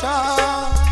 Cha.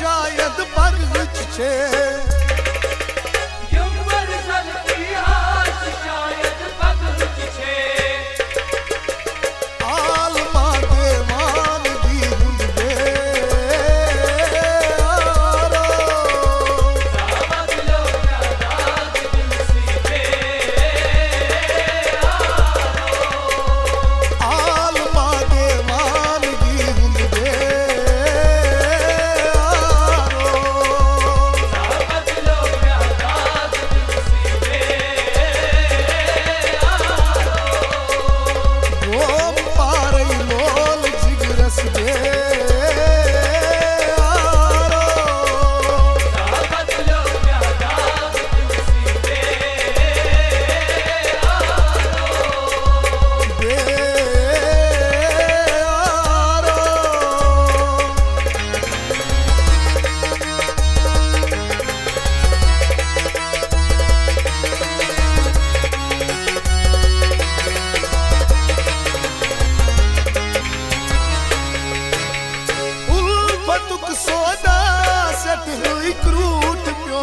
şayet barlı çiçeği बंदूक सोना सत हुई क्रूट पियो